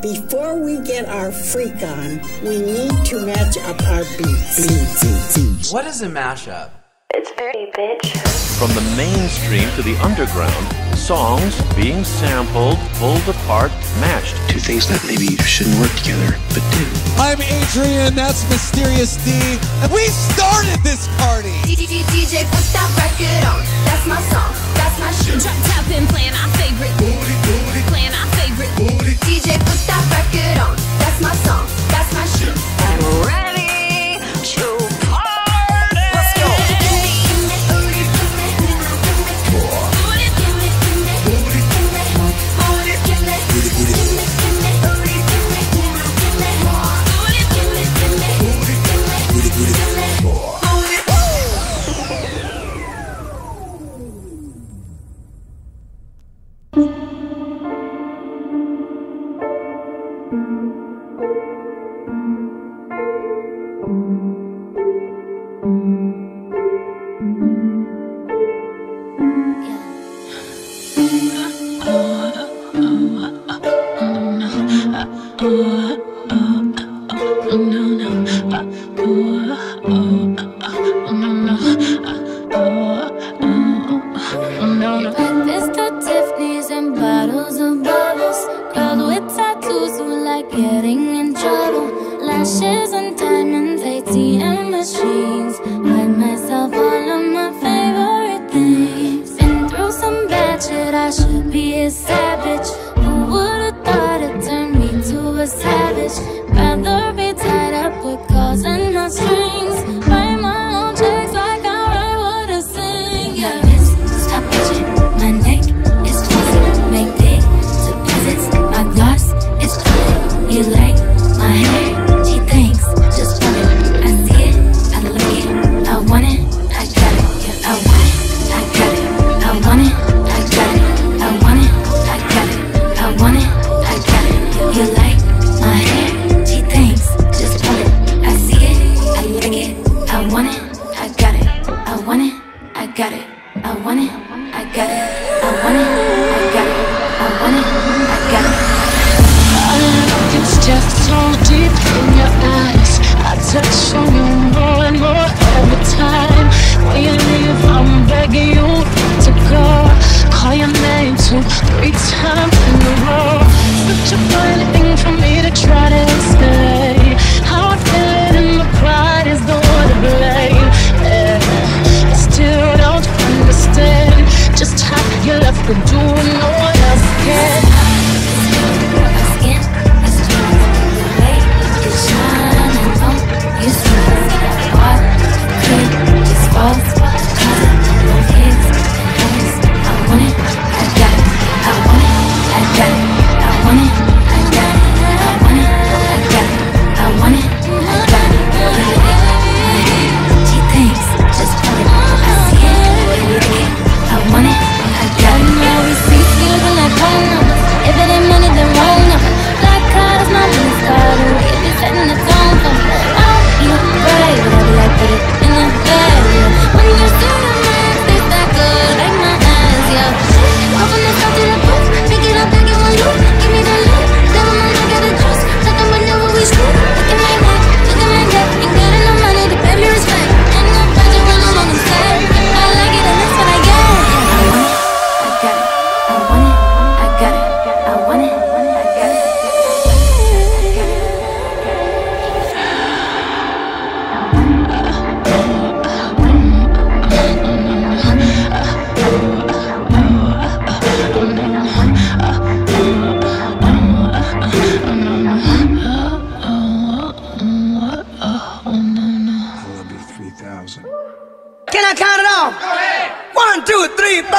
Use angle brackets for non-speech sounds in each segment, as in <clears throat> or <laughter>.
Before we get our freak on, we need to match up our beats. What is a mashup? It's very bitch. From the mainstream to the underground, songs being sampled, pulled apart, mashed. Two things that maybe shouldn't work together, but do. I'm Adrian, that's Mysterious D, and we started this party! DJ, put that record on. That's my song, that's my shit. Drop top and play my favorite favorite. DJ, put that record on. That's my song. That's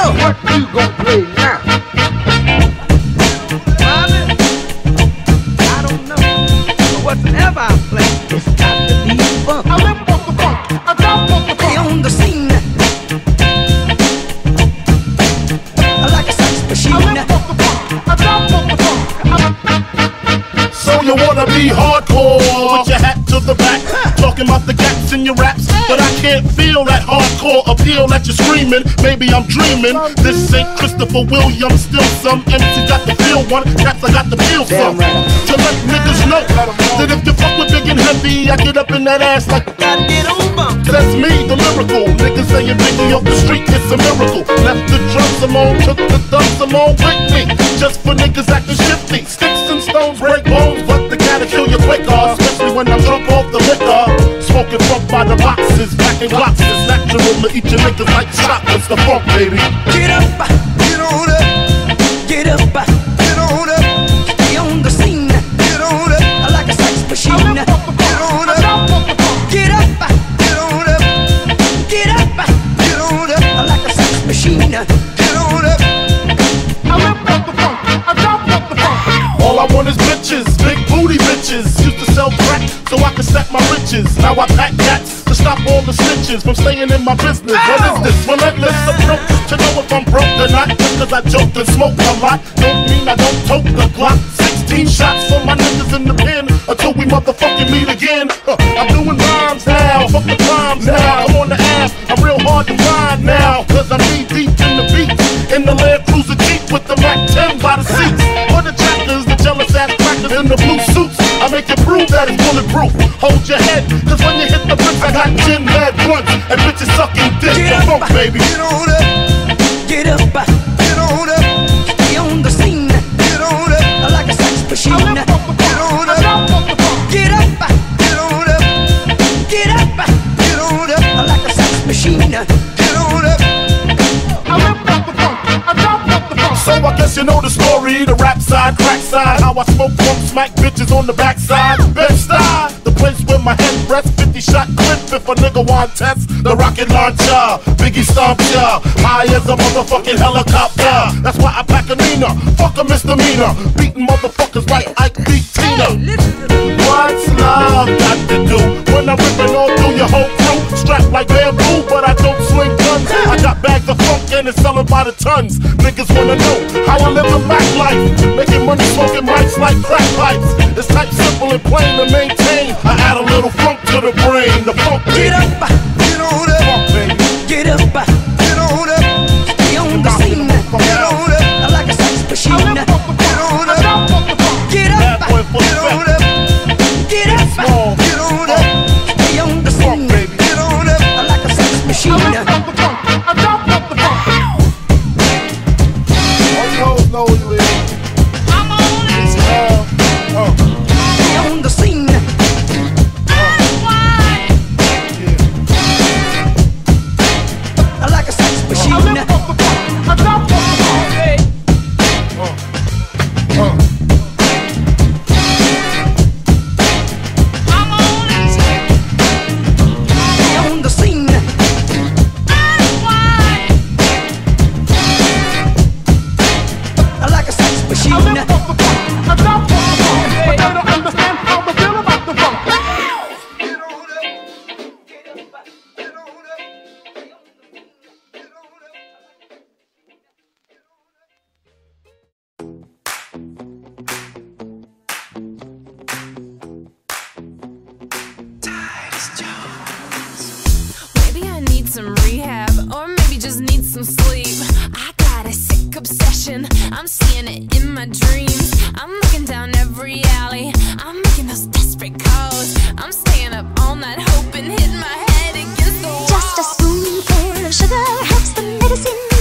What you gonna play now? Whatever I play, it's got to be. I off the funk, I the funk. on the scene. I like a sex machine. I off the funk, I the funk. So you wanna be hardcore with your hat to the back talking about the gaps in your raps, but I can't feel that hardcore appeal that you're screaming. Maybe I'm dreaming. This ain't Christopher Williams, still some MC got the feel one, cats I got the feel some. To let niggas know that if you fuck with big and heavy, I get up in that ass like gotta get over. That's me, the miracle. Niggas saying Biggie off the street, it's a miracle. Left the drums alone, took the thumbs along with me. Just for niggas acting shifty. Sticks and stones break bones, but they gotta kill you quicker. Especially when I'm drunk off the packing. It's natural to eat your niggas like chocolates. The funk, baby. Get up, get on up, get up, get on up, be on the scene. Get on up, like a sex machine. Get on up, get up, get on up, get up, get on up, like a sex machine. Get on up. I rip up the funk, I drop up the funk. All I want is bitches, big booty bitches. Used to sell crack so I could stack my riches. Now I pack cats stop all the snitches from staying in my business. What is this relentless approach to know if I'm broke or not? Cause I joke and smoke a lot, don't mean I don't tote the Glock. 16 shots for my niggas in the pen until we motherfucking meet again. Huh, I'm doing rhymes now, fuck the crimes now. I'm on the ass, I'm real hard to find now. Cause I'm knee deep in the beat. In the Land Cruiser Jeep with the Mac 10 by the seats. For the jackers, the jealous ass crackers in the blue prove that it's bulletproof. Hold your head, cause when you hit the bricks, I got gin mad blunts. And bitches sucking dick Get up, funk, baby. Get on up, get up, get on up, be on the scene. Get on up, like a sex machine. Get on up, get up, get on up, get up, get on up, like a sex machine. You know the story, the rap side, crack side, how I smoke funk, smack bitches on the backside. Best style, the place where my head rests, 50 shot clip if a nigga want test. The rocket launcher, Biggie stomp ya, high as a motherfucking helicopter. That's why I pack a Nina, fuck a misdemeanor, beating motherfuckers like Ike beat Tina. What's love got to do when I'm ripping all through your whole crew? Strapped like and it's selling by the tons. Niggas wanna know how I live a Mac life. Making money smoking mics like crack pipes. It's type simple and plain to maintain. I add a little funk to the brain. Some sleep. I got a sick obsession, I'm seeing it in my dreams. I'm looking down every alley, I'm making those desperate calls. I'm staying up all night, hoping, hitting my head against the wall. Just a spoonful of sugar helps the medicine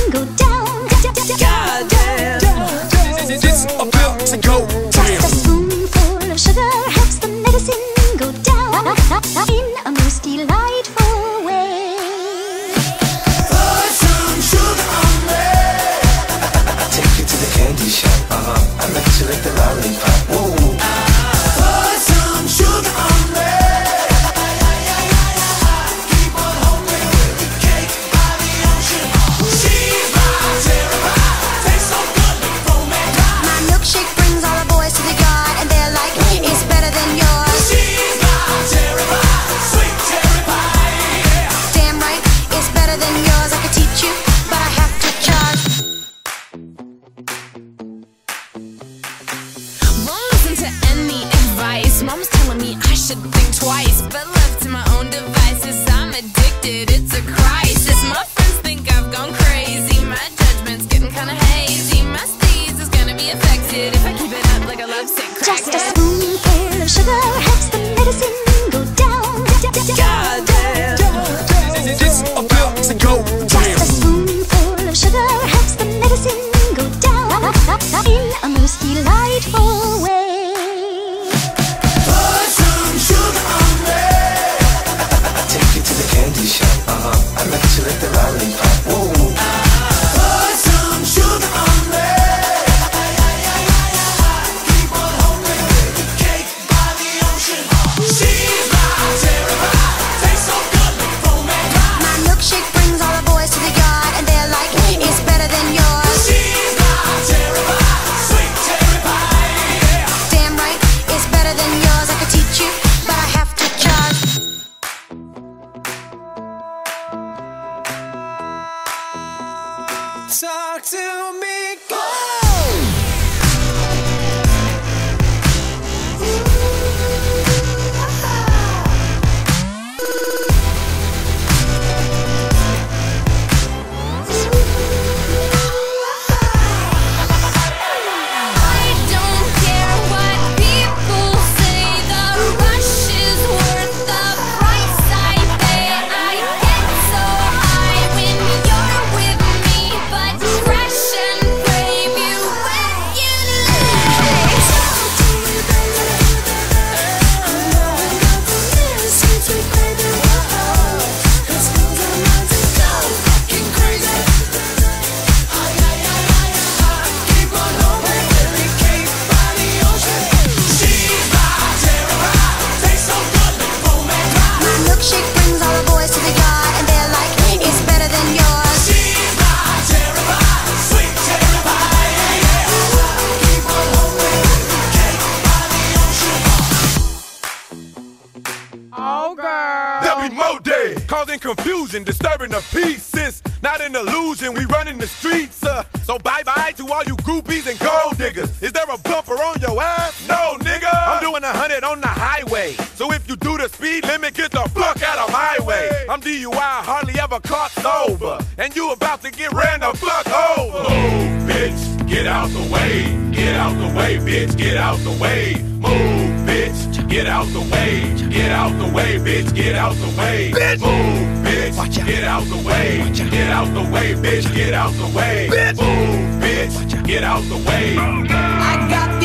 Get out the way. Get out the way, bitch. Get out the way. Bitch. Move, bitch. Get out the way. I got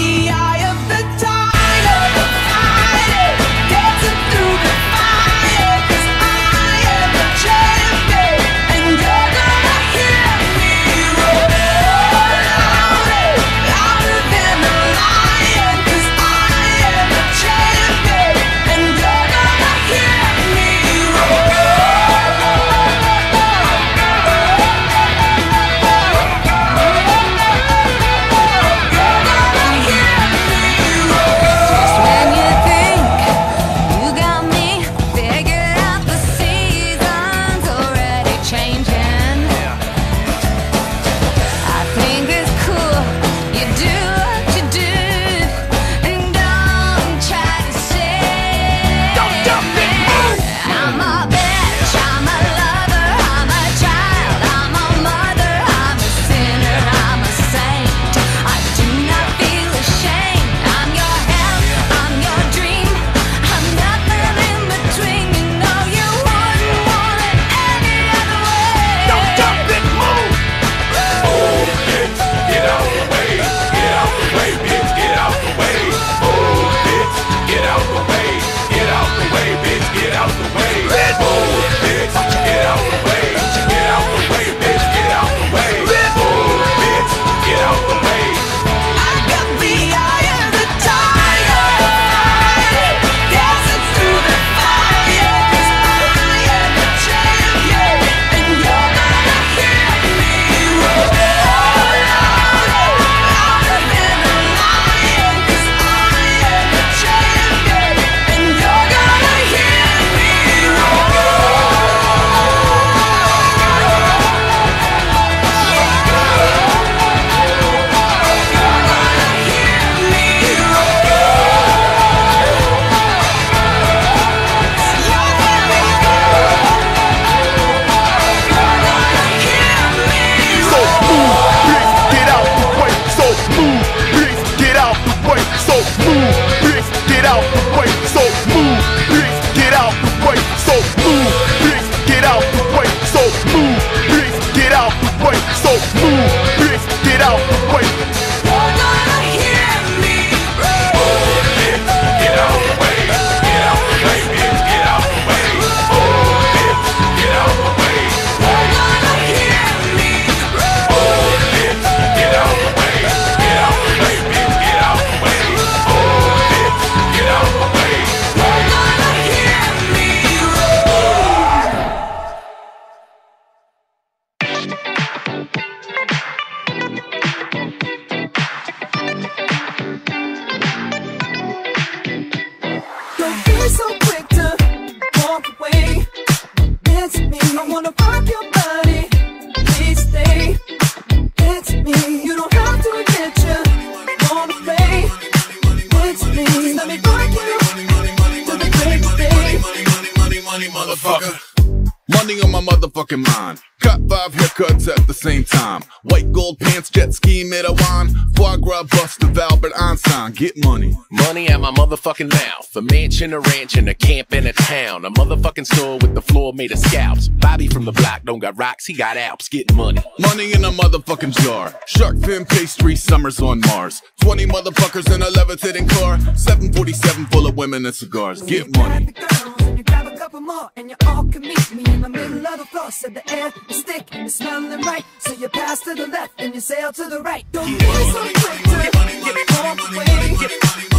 mouth. A a ranch, and a camp in a town. A motherfucking store with the floor made of scalps. Bobby from the block don't got rocks, he got Alps. Get money. Money in a motherfucking jar. Shark fin pastry, summers on Mars. 20 motherfuckers in a levitating car. 747 full of women and cigars. Get money. You grab a couple more and you all can meet me in the middle of the floor. Said the air is thick and it's smelling right. So you pass to the left and you sail to the right. Don't be so quick to walk away. Dance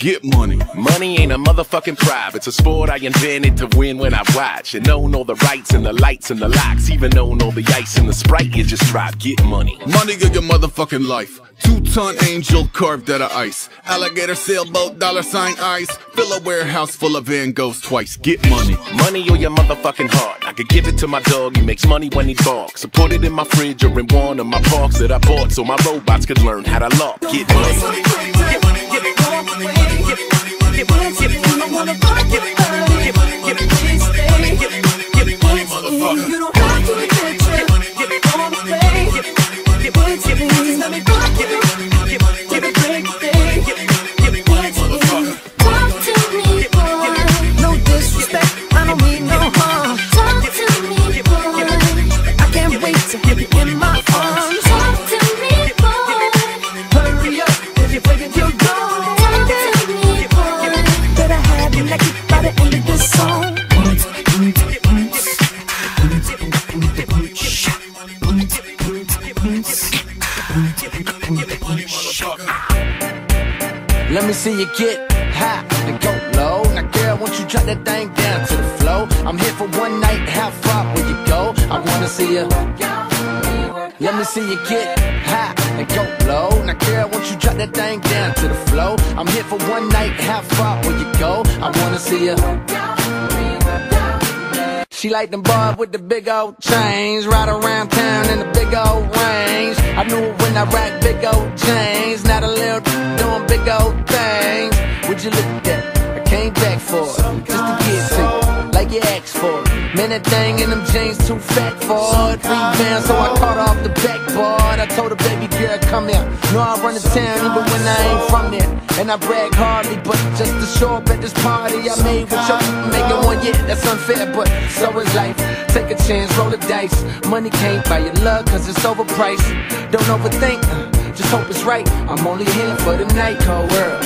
Get money. Money motherfucking bribe. It's a sport I invented to win when I watch. And own all the rights and the lights and the locks. Even own all the ice and the sprite you just drop. Get money. Money is your motherfucking life. Two ton angel carved out of ice. Alligator sailboat, dollar sign ice. Fill a warehouse full of Van Goghs twice. Get money. Money or your motherfucking heart. I could give it to my dog. He makes money when he barks. I put it in my fridge or in one of my parks that I bought so my robots could learn how to lock. Get money. You don't have to admit Let me see you get high and go low. Now, girl, won't you drop that thing down to the flow? I'm here for one night. How far will you go? I wanna see you. Let me see you get high and go low. Now, girl, won't you drop that thing down to the flow? I'm here for one night. How far will you go? I wanna see you. She like them boys with the big old chains, ride around town in the big old range. I knew it when I rock big old chains, not a little doing big old things. Would you look at that? I came back for it, just to get to like you asked for. Man, that thing in them jeans too fat for it. Three bands, so I caught her off the backboard. I told her, baby girl, come here. Know I run the town even when I ain't from there. And I brag hardly, but just to show up at this party I made with your making one, yeah, that's unfair, but so is life. Take a chance, roll the dice. Money can't buy your love, cause it's overpriced. Don't overthink, uh, just hope it's right. I'm only here for the night, cold world.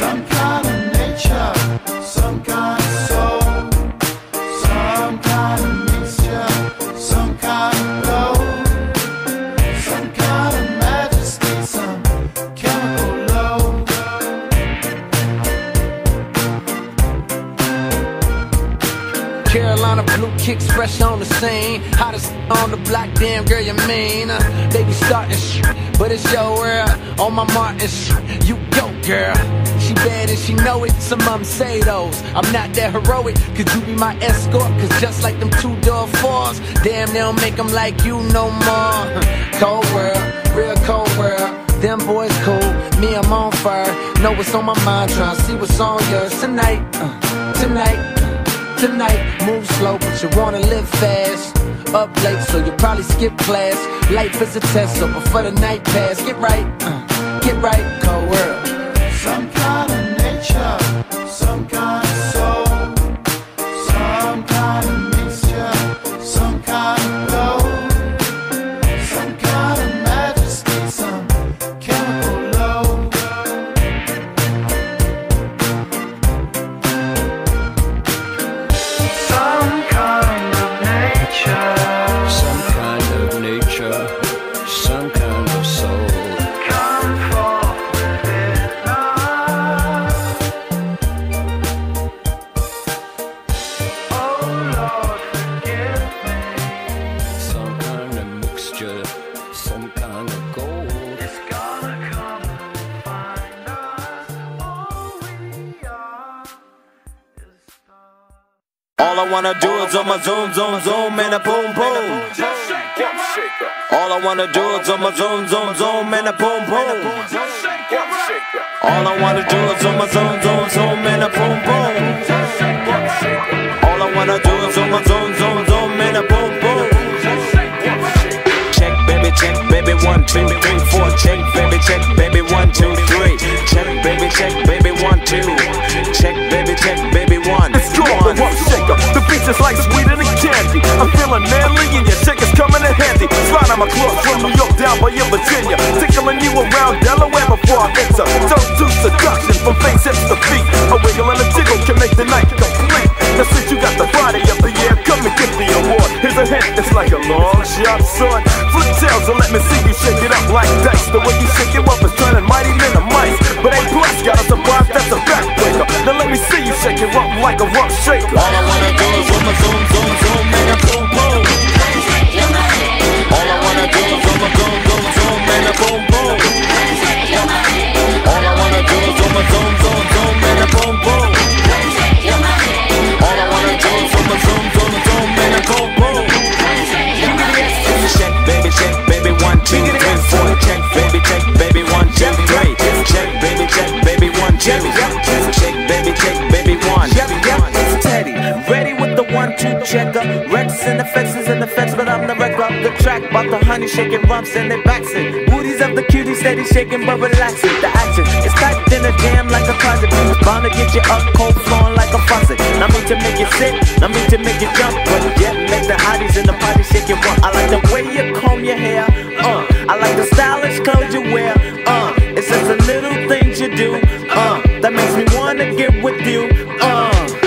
Some kind of nature, some kind kicks fresh on the scene. Hottest on the block, damn girl, you mean? Uh, they be starting shit, but it's your world. On my Martin shit, you go, girl. She bad and she know it. Some of them say those. I'm not that heroic. Could you be my escort? Cause just like them two door fours, damn, they don't make them like you no more. <laughs> Cold world, real cold world. Them boys cool, me I'm on fire. Know what's on my mind, tryna see what's on yours tonight. Uh, tonight, tonight. Move slow, but you wanna live fast. Up late, so you probably skip class. Life is a test, so before the night pass, get right, uh, get right, cold world. Some kind of nature, Is on my zoom, zoom, zoom, and a boom, boom. All I wanna do is on my zoom, zoom, zoom, and a boom, boom. All I wanna do is on my zoom, zoom, zoom, and a boom, boom. All I wanna do is on my zoom, zoom, zoom, and a boom, boom. Check, baby, check, baby, one, two, three, four. Check, baby, check, baby, one, two, three. Check, baby, check, baby, one, two. Check, baby, check, baby, one. It's draw the rump shaker. The beach is like sweeter than candy. I'm feeling manly and your chick is coming in handy. Slide on my clothes from New York down by your Virginia. Tickling you around Delaware before I enter. Toast to seduction from face hips to feet. A wiggle and a jiggle can make the night complete. Now since you got the body of the year, come and get the award. Here's a hint, it's like a long shot sword. Flip tails and let me see you shake it up like dice. The way you shake it up is turning mighty men to mice. But A plus got a surprise that's a backbreaker. Now let me see you shake it up like a rump shaker. All I wanna do is on my zoom, zoom, zoom, and a boom, boom. All I wanna do is on my zoom, zoom, zoom, and a boom, boom. All I wanna do is on my zoom, zoom, zoom, and a boom, boom. All I wanna do is on my zoom, zoom, zoom, and a boom, boom. Check, baby, check, baby, one, two, three, four. Check, baby, check, baby, one, one, two checker. Wreckx-N-Effect is in effects, but I'm the wreck of the track. About the honey shaking rumps and they backs it. Booties of the cutie steady shaking but relaxing. The action is tight in a jam like a closet. Bound to get you up cold flowing like a faucet. Not me to make you sit, not me to make you jump, but yet make the hotties in the party shake it rump. I like the way you comb your hair, uh. I like the stylish clothes you wear, uh. It's just the little things you do, uh. That makes me wanna get with you, uh.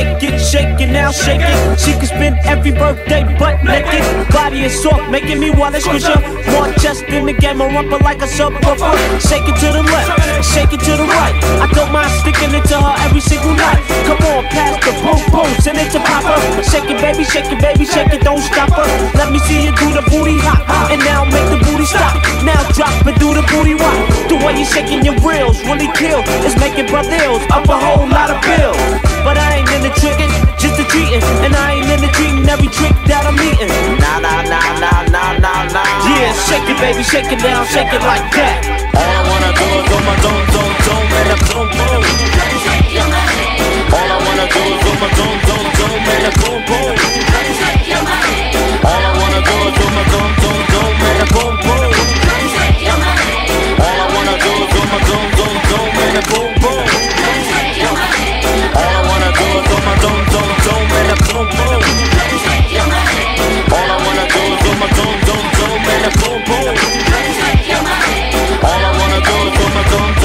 Shake it, shake it, now, shake it. She can spend every birthday butt naked. Body is soft, making me wanna squish her. More chest in the game, a rumper like a subwoofer. Shake it to the left, shake it to the right. I don't mind sticking it to her every single night. Come on, pass the boom boom, send it to Papa. Shake it, baby, shake it, baby, shake it, don't stop her. Let me see you do the booty hop, and now make the booty stop. Now drop and do the booty rock. The way you shaking your reels really kill. It's making brothers up a whole lot of bills. But I ain't in the tricking, just the treating. And I ain't in the treating every trick that I'm eating. Nah, nah, nah, nah, nah, nah, nah. Yeah, shake it, baby, shake it down, shake it like that. All I wanna do is on my zoom, zoom, zoom, and a boom, boom. Wanna do is on my zoom, zoom, zoom, and a boom, boom. All I wanna do is on my zoom, zoom, zoom, and a boom, boom. All I wanna do is on my zoom, zoom, zoom, and a boom, boom. All I wanna do is on my zoom, zoom, zoom, and a boom, boom. All I wanna do is on my zoom, zoom, zoom, and a boom, boom. All I wanna I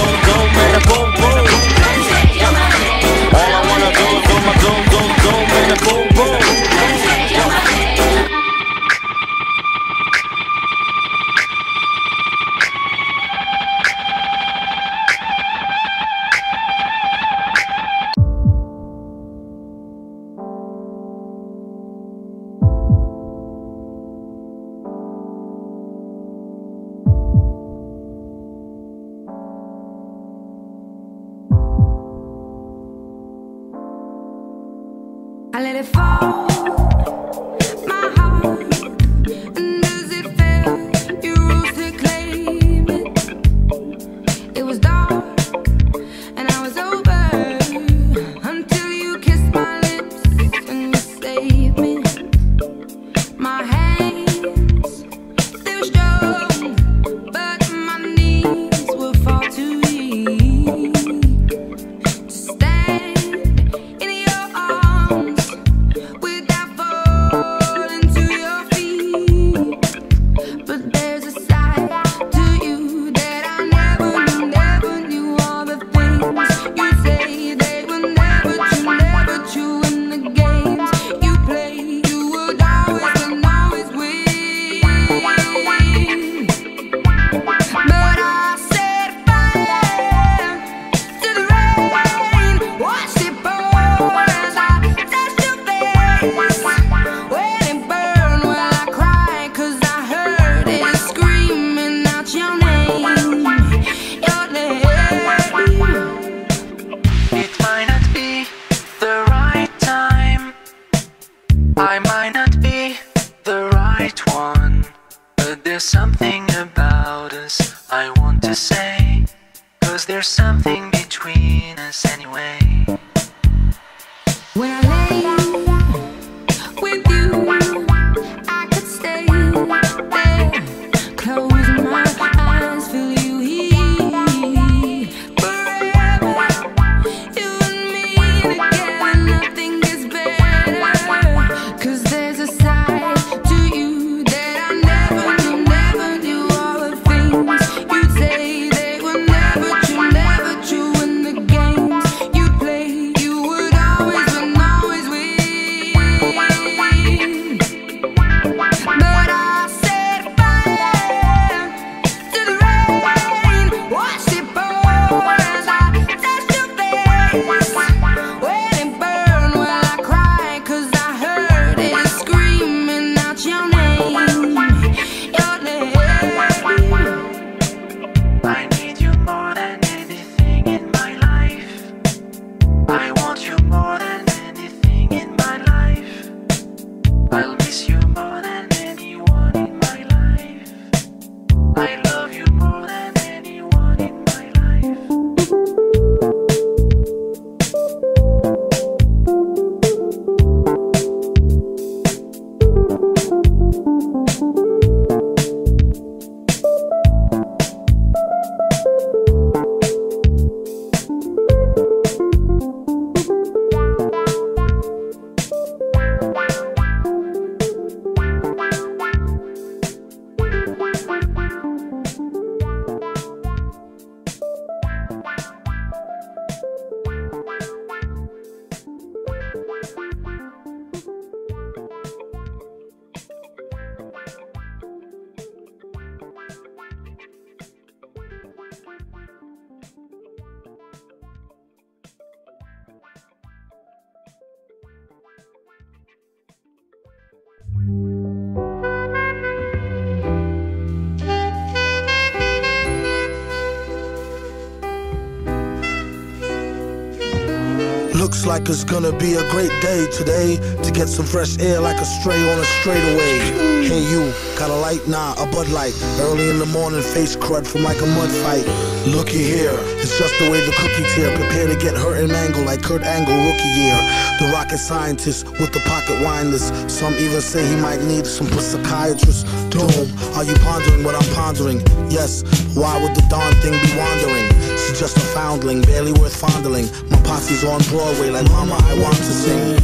It's gonna be a great day today to get some fresh air like a stray on a straightaway. Hey, you, got a light? Nah, a Bud Light. Early in the morning, face crud from like a mud fight. Looky here, it's just the way the cookie tear. Prepare to get hurt and mangle like Kurt Angle rookie year. The rocket scientist with the pocket winders. Some even say he might need some psychiatrist. Doom, are you pondering what I'm pondering? Yes, why would the darn thing be wandering? She's just a foundling, barely worth fondling. My posse's on Broadway like Mama, I want to sing.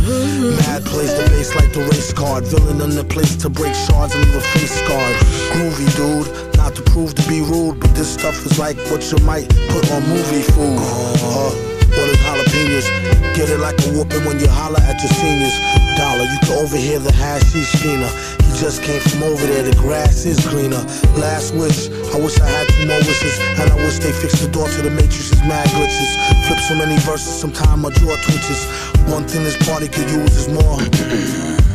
Mad plays the bass like the race card. Villain in the place to break shards and leave a face scarred. Groovy dude, not to prove to be rude, but this stuff is like what you might put on movie food. Uh, what is jalapenos? Get it like a whooping when you holler at your seniors. Dollar, you can overhear the hashish fiender. He just came from over there, the grass is greener. Last wish, I wish I had two more wishes. And I wish they fixed the door to the matrix's mad glitches. Flip so many verses, sometime my jaw twitches. One thing this party could use is more <clears throat>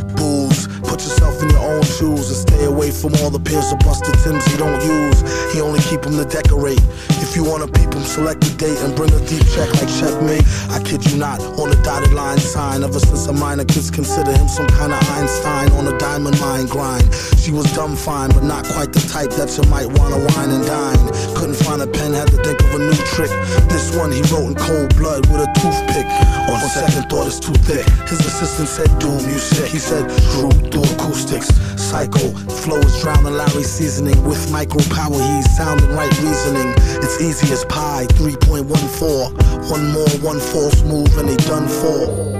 yourself in your own shoes and stay away from all the pairs of busted Tims he don't use. He only keep them to decorate. If you wanna peep him, select a date and bring a deep check like checkmate. I kid you not, on a dotted line sign. Ever since a minor, kids consider him some kind of Einstein on a diamond mine grind. She was dumb fine, but not quite the type that you might wanna wine and dine. Couldn't find a pen, had to think of a new trick. This one he wrote in cold blood with a toothpick. On second thought, it's too thick. His assistant said, Doom, you sick. He said, Drew, do acoustics. Psycho, flow is drowning Larry seasoning with micro power. He's sounding right reasoning. It's easy as pie, 3.14. One more, one false move, and they done for.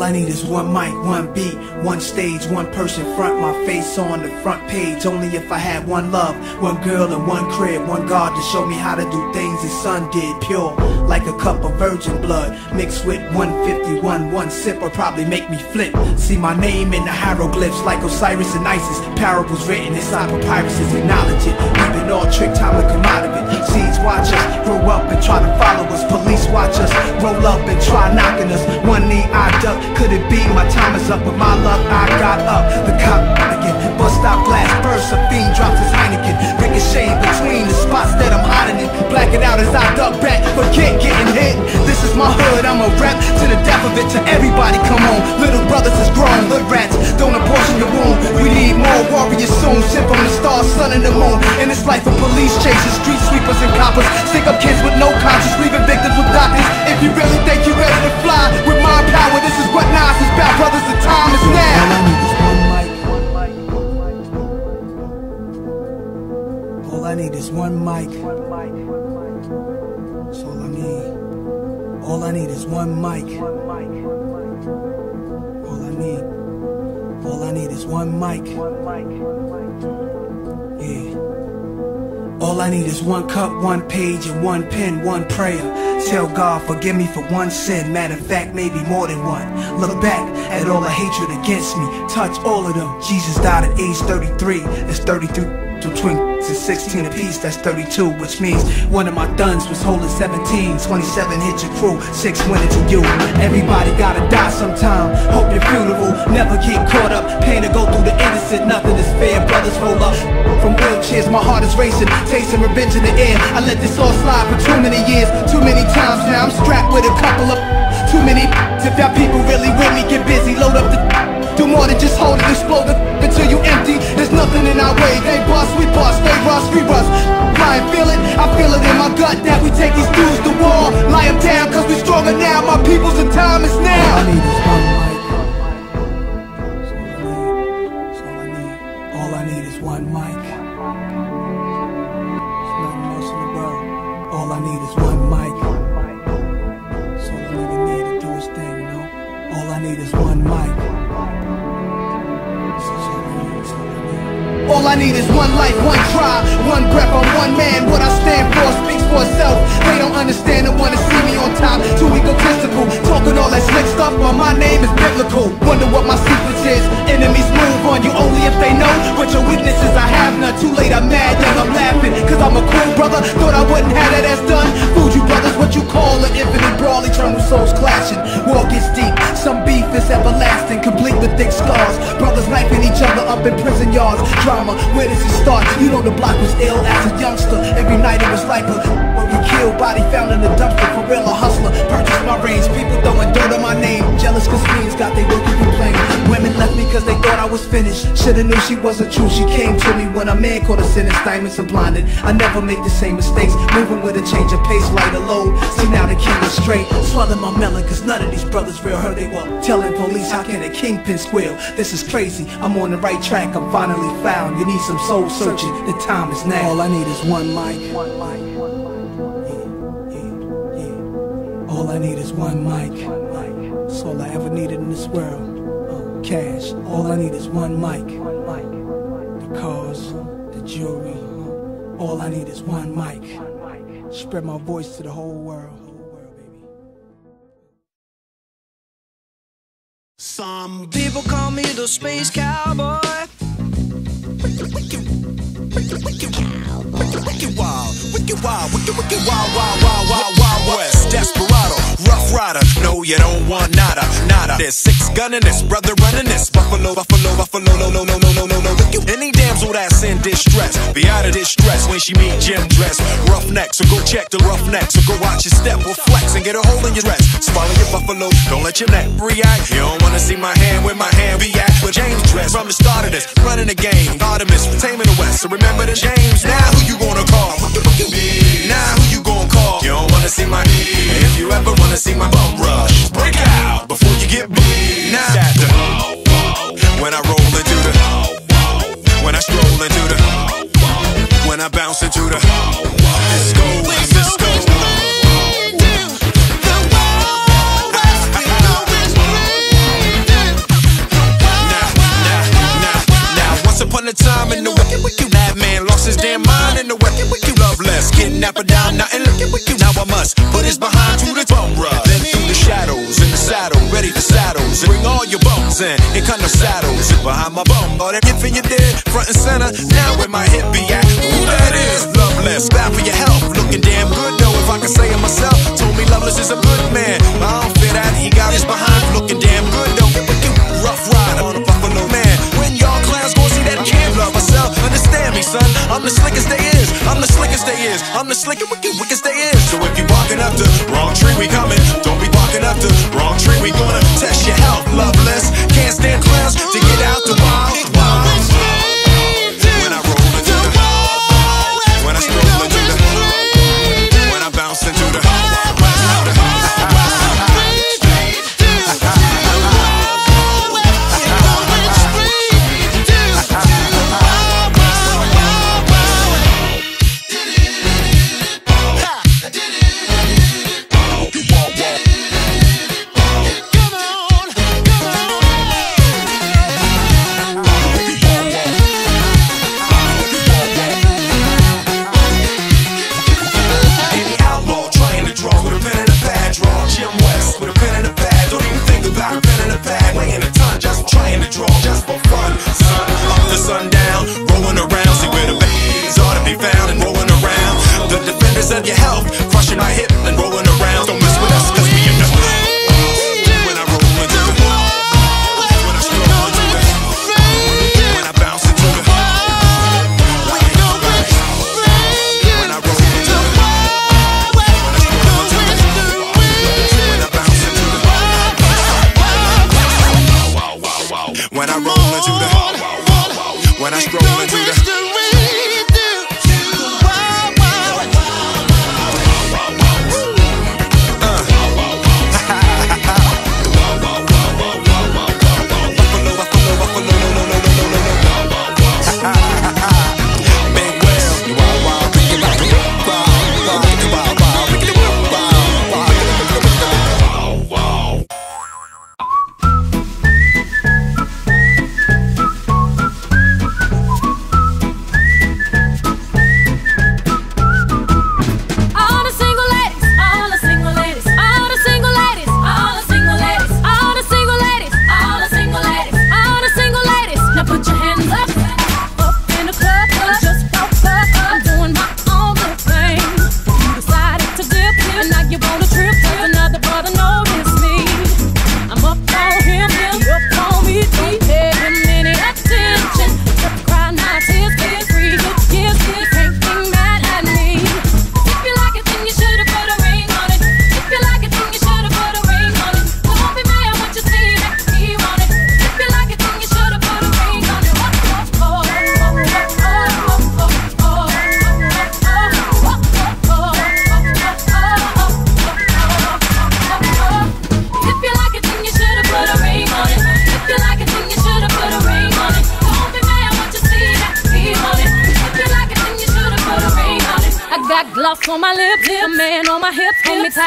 All I need is one mic, one beat, one stage, one person front, my face on the front page. Only if I had one love, one girl and one crib, one God to show me how to do things his son did, pure like a cup of virgin blood mixed with 151. One sip would probably make me flip. See my name in the hieroglyphs like Osiris and Isis. Parables written inside papyruses, acknowledge it. Been all tricked, time to come out of it. Seeds watch us grow up and try to follow us. Police watch us roll up and try knocking us. One knee I duck, could it be my time is up? With my luck, I got up. The cop again, bust stop glass burst. A fiend drops his Heineken, ricochet between the spots that I'm hiding in. Black it out as I duck back, forget getting hit. This is my hood, I'm a rep to the death of it. To everybody, come on. Little brothers is grown, hood rats don't abortion your womb. We need more warriors soon. Sent from the stars, sun, and the moon. In this life of police chases, street sweepers and coppers. Stick up kids with no conscience, leaving victims with doctors. If you really think you're ready to fly with mind power, this is what Nas is about, brothers. The time is now. All I need is one mic. That's all I need. All I need is one mic. All I need. All I need is one mic. All I need is one cup, one page, and one pen, one prayer. Tell God, forgive me for one sin. Matter of fact, maybe more than one. Look back at all the hatred against me. Touch all of them. Jesus died at age 33. That's 33 and 16 apiece, that's 32, which means one of my thuns was holding 17. 27 hit your crew, 6 went into you. Everybody gotta die sometime. Hope your funeral never get caught up. Pain to go through the innocent, nothing is fair. Brothers roll up from wheelchairs, my heart is racing, tasting revenge in the air. I let this all slide for too many years, too many times now. I'm strapped with a couple of too many. If y'all people really with me, get busy, load up the. Do more cause now. My people's the time is now. All I need is one mic. All I need is one mic. There's nothing else in the world. All I need is one mic. So all a nigga need to do his thing, you know? All I need is one mic. All I need is one life, one try, one breath, I'm one man. What I stand for speaks for itself. They don't understand and wanna see me on top. Too egotistical, talking all that slick stuff, but my name is biblical. Wonder what my secret is. Enemies move on you only if they know what your weaknesses I have none. Too late, I'm mad, then I'm laughing. Cause I'm a cool brother, thought I wouldn't have that as done. Fooled you brothers, what you call an infinite brawl, eternal souls clashing. War gets deep, some beef is everlasting, complete with thick scars. Brothers knifing each other up in prison yards. Drama, where does it start? You know the block was ill as a youngster. Every night it was like a killed, body found in the dumpster. For real, a hustler. Purchased my range, people throwing dirt on my name. Jealous cause fiends got they working complain. Women left me cause they thought I was finished. Shoulda knew she wasn't true. She came to me when a man caught a sentence, diamonds and blinded. I never make the same mistakes. Moving with a change of pace, light a load. See now the king is straight. Swelling my melon cause none of these brothers real. Heard they were telling police how can a kingpin squeal? This is crazy. I'm on the right track. I'm finally found. You need some soul searching. The time is now. All I need is one mic, one mic. All I need is one mic. That's all I ever needed in this world. Uh, Cash. All I need is one mic. The cars, the jewelry. All I need is one mic. Spread my voice to the whole world. Some people call me the space cowboy. Wicked wild, wicked wild, wicked, wicked wild, wild, wild, wild, wild west. Rider. No, you don't want nada, nada. There's six gunning this, brother running this. Buffalo, buffalo, buffalo, no, no, no, no, no, no, no. Any damsel that's in distress, be out of distress when she meet Jim dress. Roughneck, so go check the roughneck. So go watch your step or flex and get a hole in your dress. Swallow your buffalo, don't let your neck react. You don't wanna see my hand where my hand be at. With James dress from the start of this, running the game. Artemis, taming the West. So remember the James. Now who you gonna call? Now who you gonna call? You don't wanna see my knee. If you ever wanna see my bum rush, break out before you get beat. Now that the when I roll into the when I stroll into the when I bounce into the disco, disco. Now, once upon a time in the wicked, wicked madman damn mind in the wicked, wicked loveless. Kidnapper down, nothing looking wicked. Now I must put his behind to the bum rub. Then through the shadows, in the saddle, ready for saddles. Bring all your bums in, here come the saddles. Behind my bum, all that hip in your dead, front and center. Now where my hip be at? Who that is? Loveless, bad for your health. Looking damn good though, if I can say it myself. Told me Loveless is a good man. I don't fit that, he the slickest they is. I'm the slickest they is. I'm the slickest, wicked, wickest they is. So if you walking up the wrong tree, we coming. Don't be walking up the wrong tree. We gonna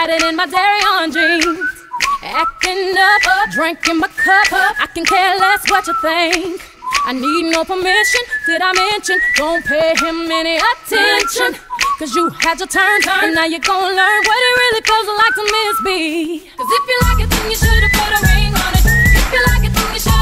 Riding in my Darion dreams. Acting up, drinking my cup. I can care less what you think. I need no permission. Did I mention? Don't pay him any attention. Cause you had your turn, turn. and now you're gonna learn what it really feels like to miss me. Cause if you like it, then you should've put a ring on it. If you like it, then you should.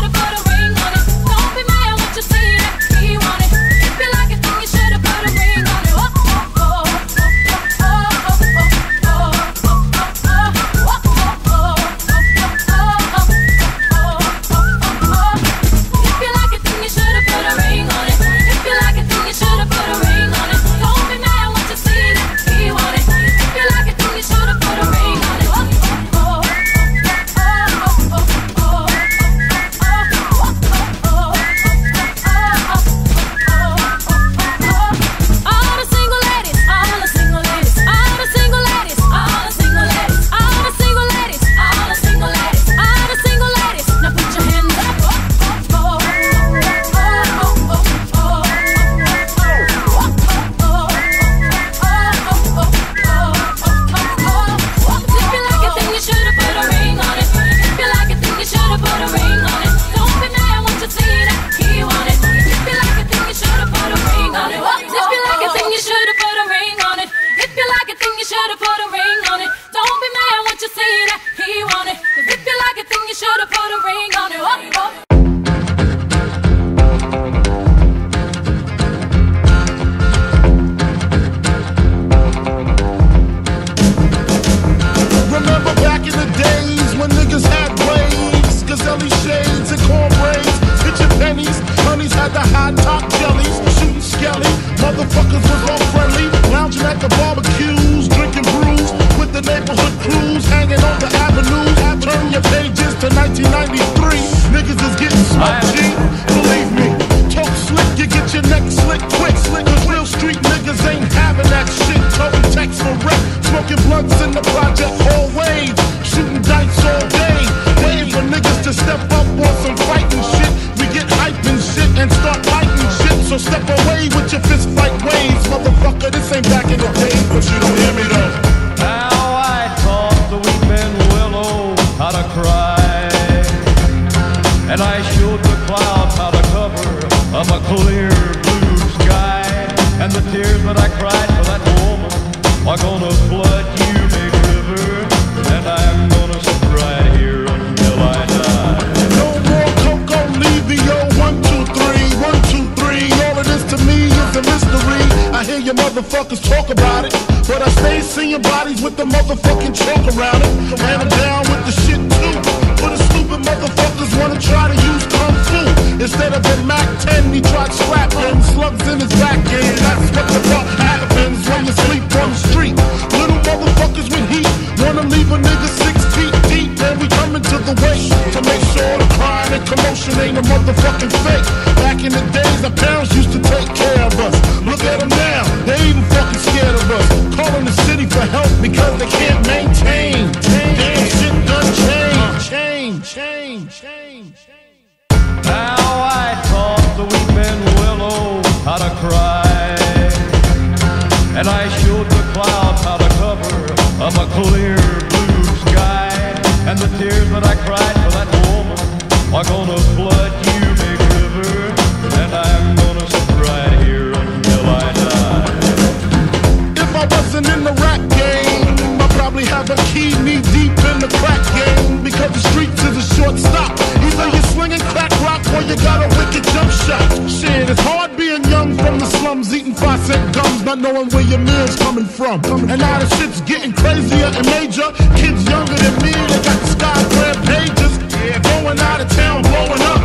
knowing where your man's coming from. And now the shit's getting crazier and major. Kids younger than me, they got the sky grabbed pages. Yeah, going out of town, blowing up.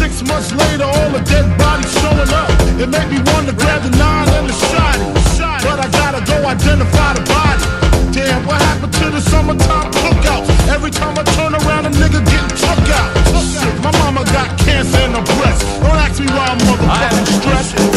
Six months later, all the dead bodies showing up. It made me want to grab the nine and the shotty. But I gotta go identify the body. Damn, what happened to the summertime cookouts? Every time I turn around, a nigga getting took out. Shit, my mama got cancer in the breast. Don't ask me why I'm motherfucking stressed.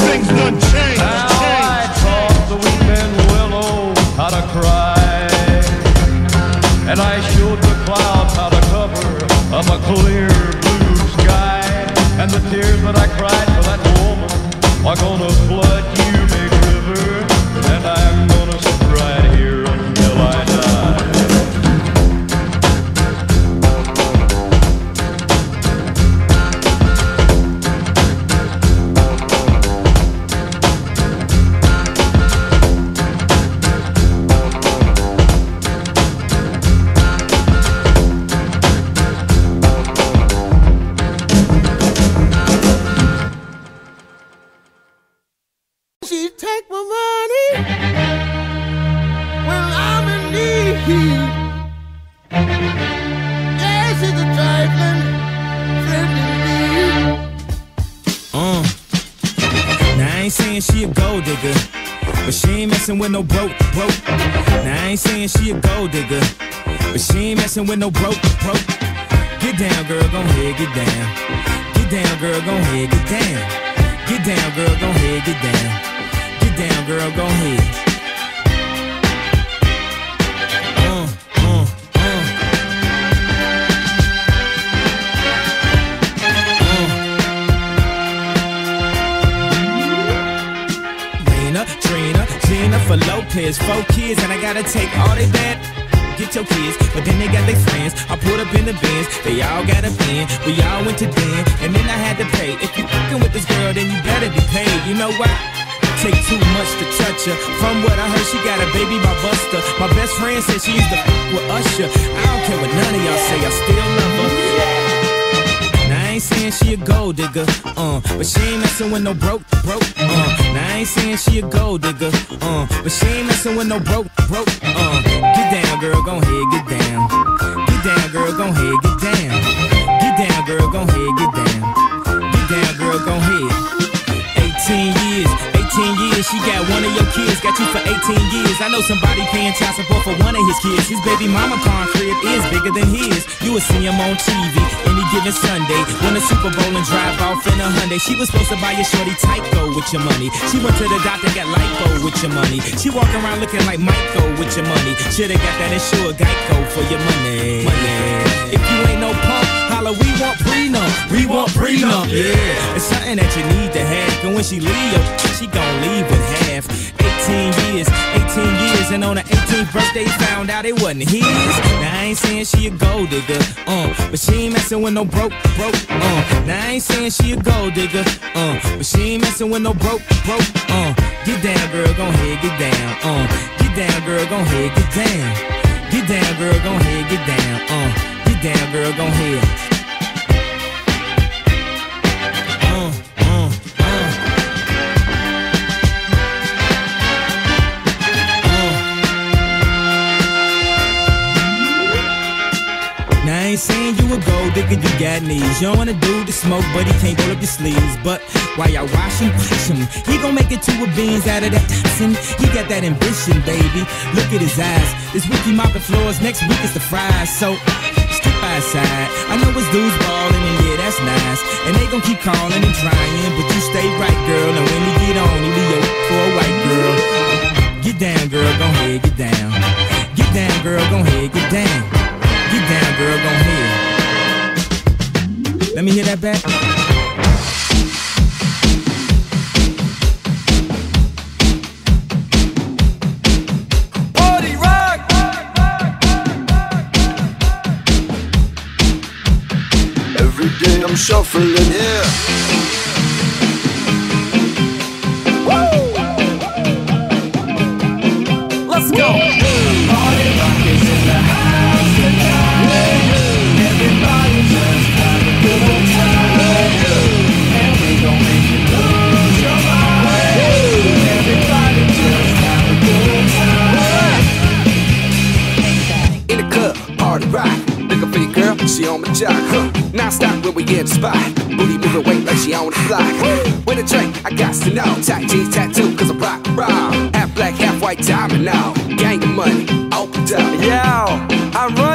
Messing with no broke, broke. Get down, girl, gon' ahead, get down. Get down, girl, gon' ahead, get down. Get down, girl, gon' ahead, get down. Get down, girl, gon' ahead. Uh, uh, uh. Trina, Gina for Lopez, four kids, and I gotta take all they bad. Get your kids, but then they got their friends. I put up in the bins, they all got a bin. We all went to den, and then I had to pay. If you fucking with this girl, then you better be paid. You know why? Take too much to touch her. From what I heard, she got a baby by Buster. My best friend said she used to fuck with Usher. I don't care what none of y'all say, I still love her. I ain't saying she a gold digger, uh, but she ain't messing with no broke, broke, uh. Ain't saying she a gold digger, uh, but she ain't messing with no broke, broke, uh. Get down, girl, gon' head, get down. Get down, girl, gon' head, get down. Get down, girl, gon' head, get down. Get down, girl, gon' head. 18 years, 18 years, she got one of your kids, got you for 18 years. I know somebody paying child support for one of his kids. His baby mama car crib is bigger than his. You will see him on TV any given Sunday. Win a Super Bowl and drive off in a Hyundai. She was supposed to buy your shorty Tyco with your money. She went to the doctor, got lipo with your money. She walking around looking like Michael with your money. Shoulda got that insured Geico for your money. Money. If you ain't no punk, we want prenup. We want prenup. Yeah, it's something that you need to have. And when she leave, she gon' leave with half. 18 years, 18 years, and on her 18th birthday, found out it wasn't his. Now I ain't saying she a gold digger, uh, but she ain't messing with no broke, broke, uh. Now I ain't saying she a gold digger, uh, but she ain't messing with no broke, broke, uh. Get down, girl, gon' head, get down, uh. Get down, girl, gon' head, get down. Get down, girl, gon' head, get down, uh. Get down, girl, gon' head. Ain't saying you a gold digger, you got knees. You don't wanna do the smoke, but he can't roll up your sleeves. But while y'all wash him, wash him, he gon' make it to a beans out of that toxin. He got that ambition, baby. Look at his eyes. This week he mopping floors, next week it's the fries. So by side. I know his dudes ballin', and yeah, that's nice. And they gon' keep calling and trying, but you stay right, girl. And when he get on, he be your for a white girl. Get down, girl, gon' head, get down. Get down, girl, gon' head, get down. Get down, girl, gon' head. Let me hear that back. I'm shuffling, yeah. In spot. Booty moving weight like she on the block. With a drink, I got to know. Tight jeans tattoo, cause I rock raw. Half black, half white diamond now. Gang of money, opened up. Yo, I'm running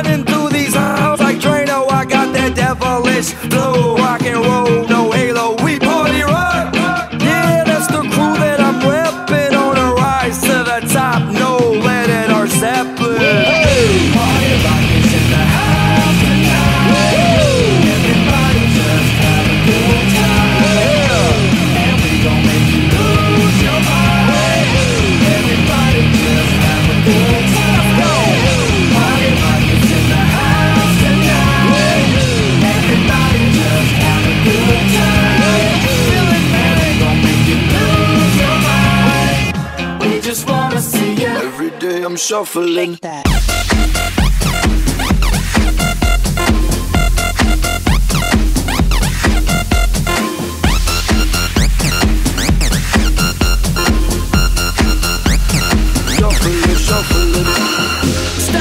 shuffling. Step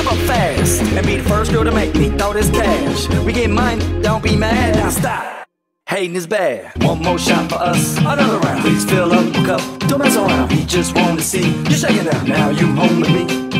up fast and be the first girl to make me throw this cash. We get mine, don't be mad. Now stop. Hating is bad. One more shot for us, another round. Please fill up a cup, don't mess around. We just want to see you shake it out. Now you home with me.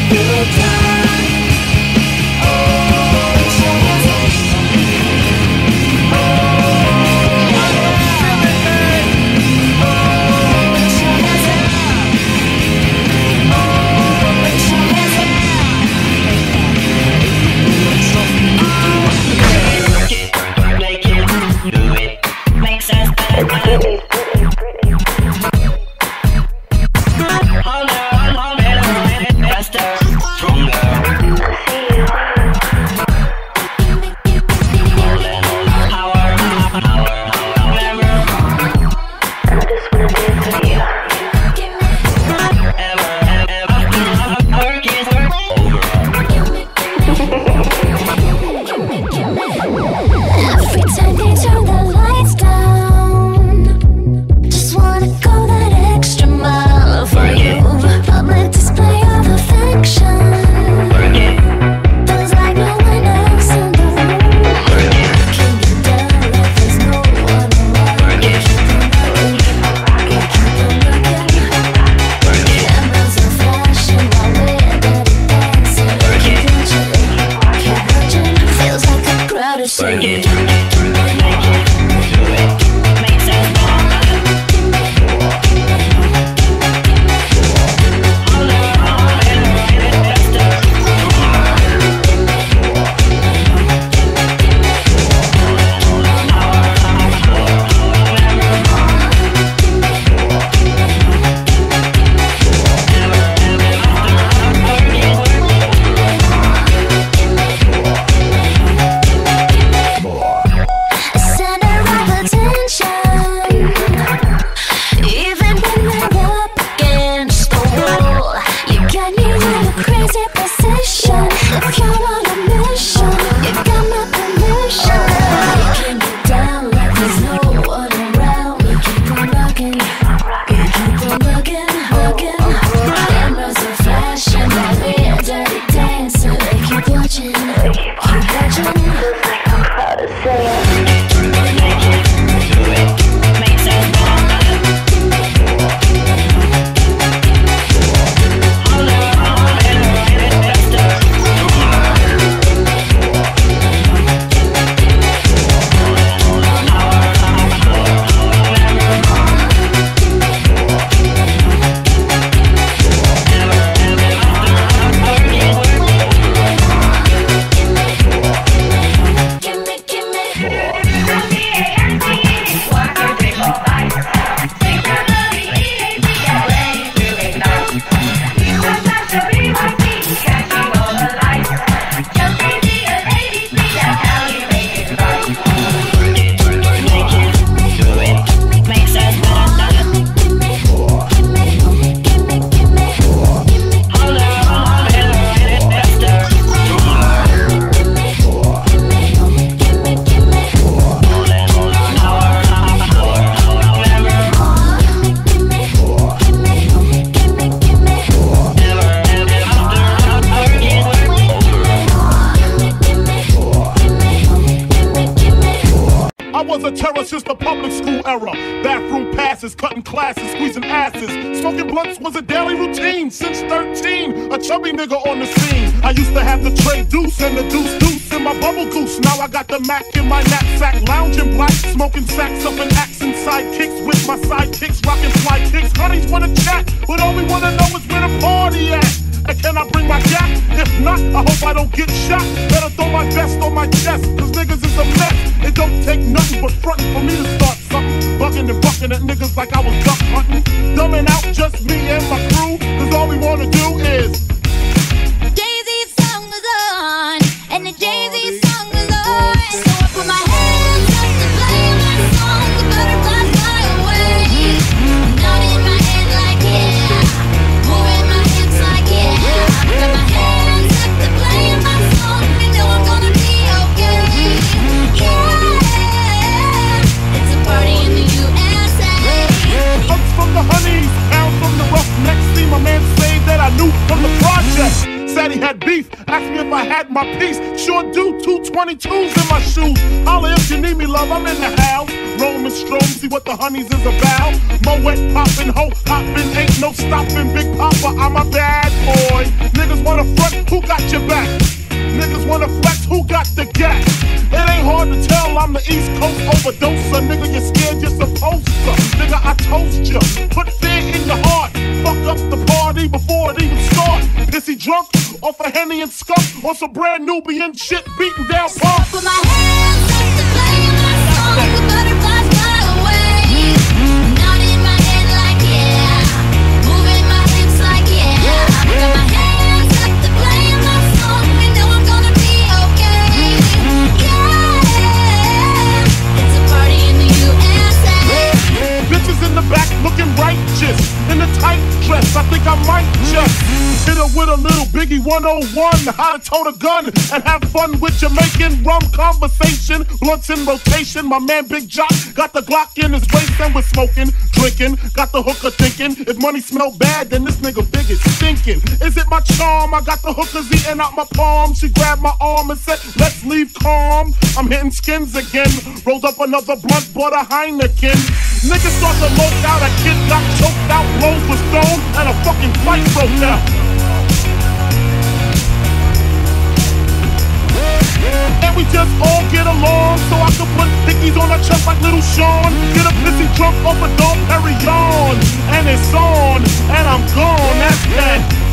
Every Passes, cutting classes, squeezing asses. Smoking blunts was a daily routine since 13. A chubby nigga on the scene. I used to have the tray deuce and the deuce deuce in my bubble goose. Now I got the Mac in my knapsack, lounging black, smoking sacks up in accent sidekicks with my sidekicks, rocking fly kicks. Honeys wanna chat, but all we wanna know is where the party at. And can I bring my gap? If not, I hope I don't get shot. Better throw my vest on my chest, cause niggas is a mess. It don't take nothing but frontin' for me to start something. Bucking and bucking at niggas like I was duck hunting. Dumbing out just me and my crew, cause all we wanna do is. Beef. Ask me if I had my piece. Sure do. 222s in my shoes. Holla if you need me, love. I'm in the house. Roman strong, see what the honeys is about. Moet poppin', ho hoppin', ain't no stopping. Big Papa, I'm a bad boy. Niggas wanna front, who got your back? Niggas wanna flex, who got the gas? It ain't hard to tell I'm the East Coast overdoser. Nigga, you scared, you're supposed to. Nigga, I toast ya. Put fear in your heart. Fuck up the party before it even start. Pissy drunk off a Henny and skunk on some brand Nubian shit beating down pump. Put my hands up to my song. The butterflies fly away. My head like yeah. Moving my hips like yeah. Bitches in the back looking righteous. In a tight dress, I think I might just hit her with a little Biggie 101. How to tote a gun and have fun with Jamaican rum conversation. Blunts in rotation. My man Big Jock got the Glock in his waist and we're smoking, drinking. Got the hooker thinking if money smell bad, then this nigga big is stinking. Is it my charm? I got the hookers eating out my palm. She grabbed my arm and said, Let's leave calm. I'm hitting skins again. Rolled up another blunt, bought a Heineken. Niggas start to look out. A kid got choked out, blows was thrown, and a fucking fight broke out. And we just all get along So I can put pickies on her chest like little Sean Get a pissy drunk off a Dom Perignon And it's on, and I'm gone, that's that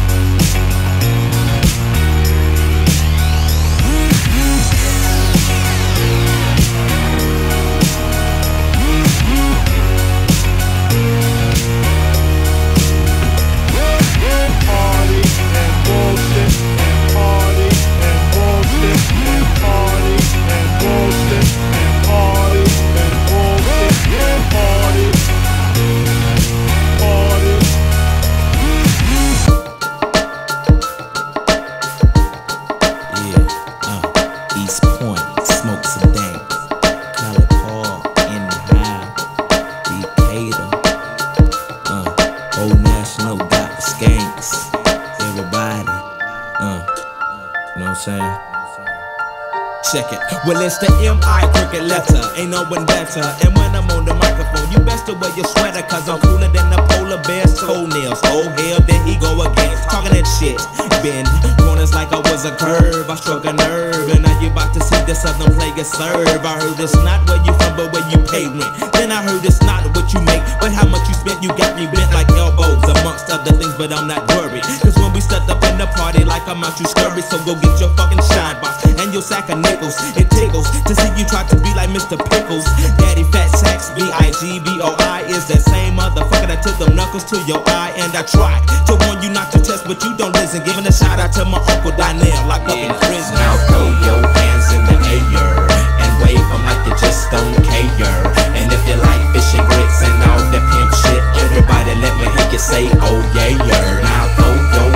Check it. Well, it's the M.I. cricket letter. Ain't no better. And when I'm on the microphone, you best to wear your sweater. Cause I'm cooler than the polar bear's toenails. Oh, hell, there he go again. Talking that shit. Bend corners like I was a curve. I struck a nerve. And now you about to see the southern player serve. I heard it's not where you from, but where you pay rent. Then I heard it's not what you make, but how much you spent. You got me bent like elbows, amongst other things, but I'm not worried. Cause we stepped up in the party, like I'm out, you scurry. So go get your fucking shine box and your sack of nickels. It tickles to see you try to be like Mr. Pickles. Daddy Fat Sacks, B I G B O I is that same motherfucker that took them knuckles to your eye. And I try to warn you not to test, but you don't listen. Giving a shout out to my uncle Donnell, locked up in prison. Now throw your hands in the air and wave 'em like you just don't care. And if you like fish and grits and all that pimp shit, everybody let me hear you say, oh yeah, yeah. Now throw your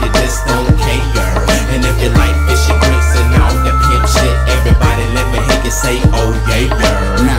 you just don't care. And if you like fish and grits and all that pimp shit, everybody let me hear you say, oh yeah, yeah.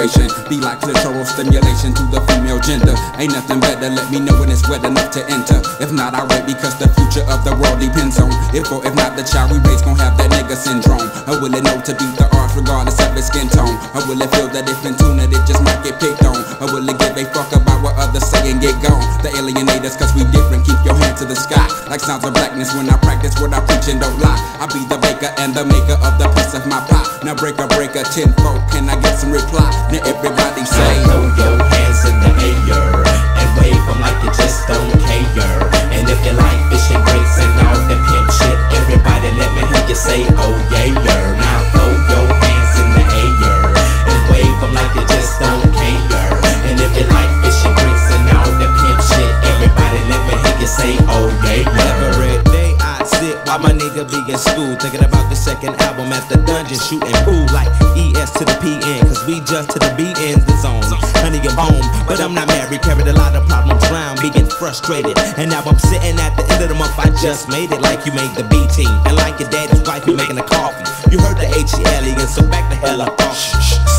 Be like clitoral stimulation to the female gender. Ain't nothing better, let me know when it's wet enough to enter. If not, I wait because the future of the world depends on if or if not the child we raise gon' have that nigga syndrome. Or will it know to beat the odds regardless of its skin tone? Or will it feel that if in tune it, it just might get picked on? Or will it give a fuck about what others say and get gone? The alienators, cause we different, keep your hand to the sky. Like sounds of blackness when I practice what I preach and don't lie. I be the baker and the maker of the piece of my pie. Now break a breaker, tenfold, can I get some reply? Now everybody say, throw your hands in the air and wave 'em like you just don't care. And if you like fish and grits and all that pimp shit, everybody let me hear you say, oh yeah. Now throw your hands in the air and wave 'em like you just don't care. And if you like fish and grits and all that pimp shit, everybody let me hear you say, oh yeah, While my nigga be in school, thinking about the second album at the dungeon, shooting pool like ES to the PN, cause we just to the BN's the zone. Honey, I'm home, but I'm not married, carried a lot of problems round, being frustrated. And now I'm sitting at the end of the month, I just made it like you made the B team. And like your daddy's wife, you making a coffee. You heard the H-E and so back the hell up off.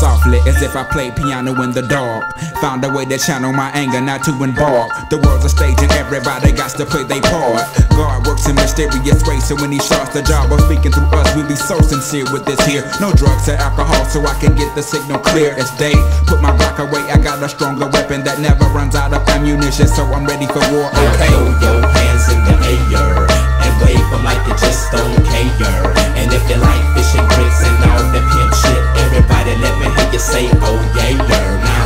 Softly, as if I played piano in the dark. Found a way to channel my anger, not to embark. The world's a stage and everybody got to play their part. God works in mysterious ways, so when He starts the job of speaking through us, we be so sincere with this here. No drugs or alcohol, so I can get the signal clear as day. Put my rock away, I got a stronger weapon that never runs out of ammunition, so I'm ready for war. Okay. Throw your hands in the air and wave 'em like you just don't care. And if you like fish and grits and all that pimp shit, everybody let me hear you say, oh yeah, yeah.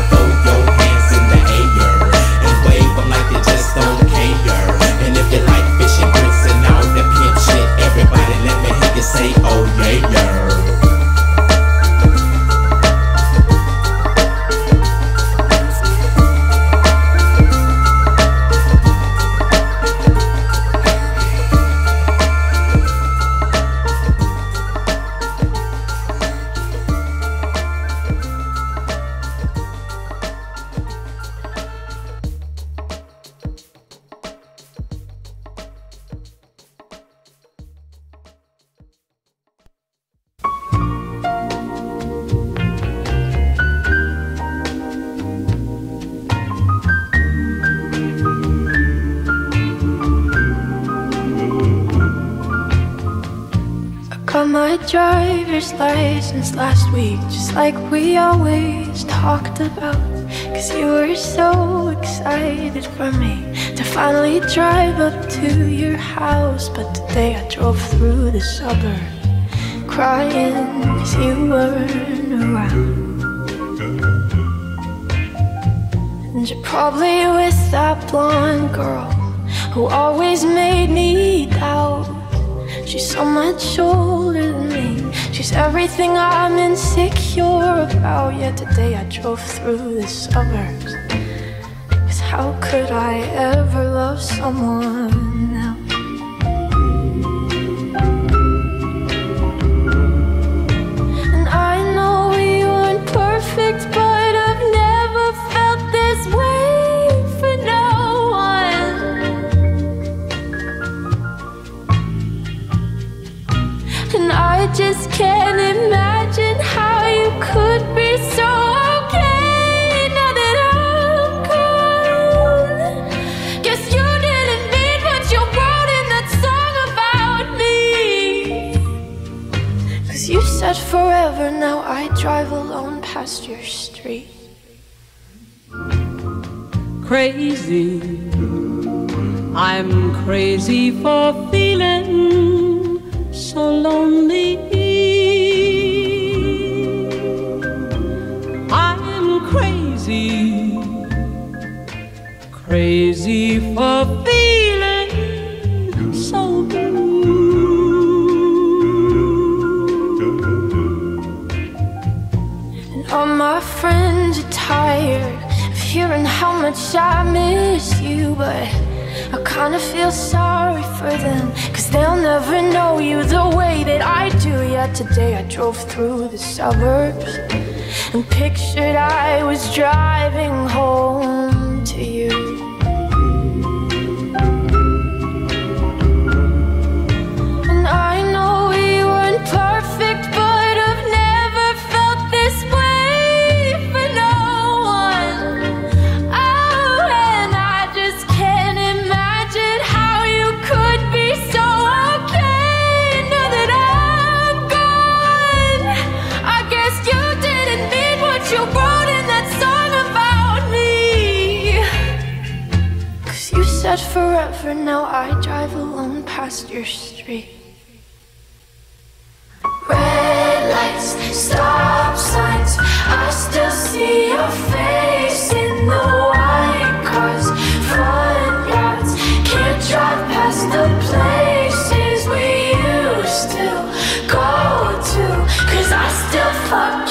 License last week, just like we always talked about. Cause you were so excited for me to finally drive up to your house. But today I drove through the suburbs, crying cause you weren't around. And you're probably with that blonde girl who always made me doubt. She's so much older than me. She's everything I'm insecure about. Yet today I drove through the suburbs. Cause how could I ever love someone else? And I know we weren't perfect, I drive alone past your street. crazy. I'm crazy for feeling so lonely. Much I miss you, but I kinda feel sorry for them, cause they'll never know you the way that I do. Yet today I drove through the suburbs and pictured I was driving home said forever, now I drive alone past your street. Red lights, stop signs. I still see your face in the white cars, front yards. Can't drive past the places we used to go to. Cause I still fucking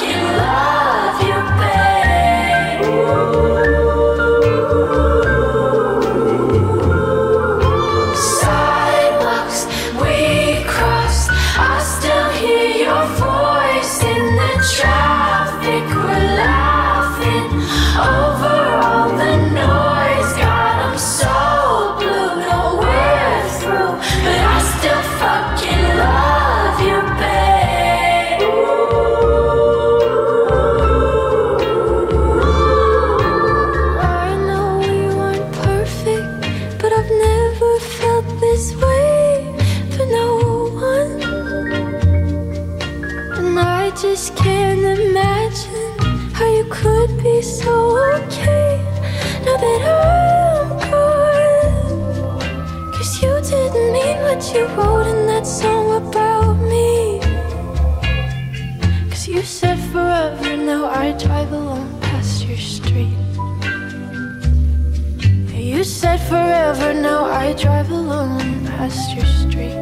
I drive alone past your street.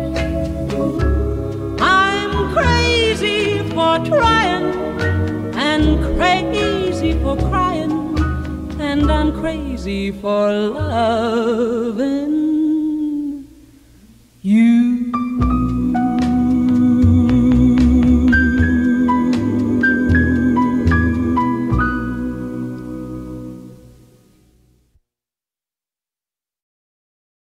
I'm crazy for trying and crazy for crying and I'm crazy for loving.